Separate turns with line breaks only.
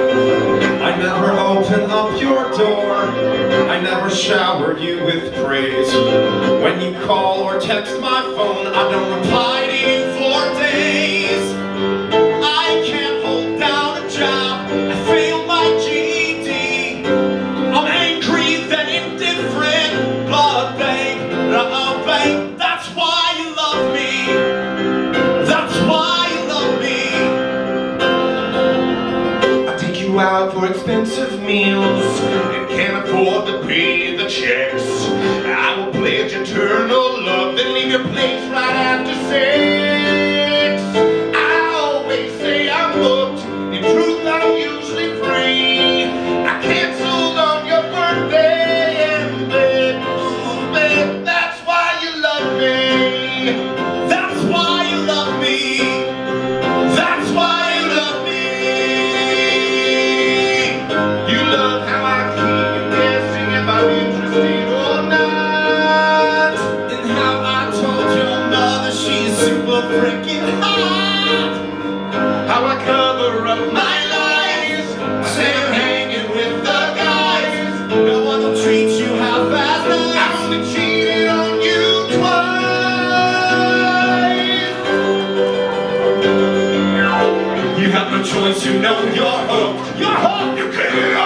I never open up your door. I never showered you with praise. When you call or text my phone I don't reply to you for days. Out for expensive meals and can't afford to pay the checks. I will pledge eternal love, then leave your place right after sex. freaking hot. How I cover up my lies. Say I'm hanging with the guys. No one will treat you half as nice. I only cheated on you twice. You have no choice, you know you're hooked. You're hooked. You can't.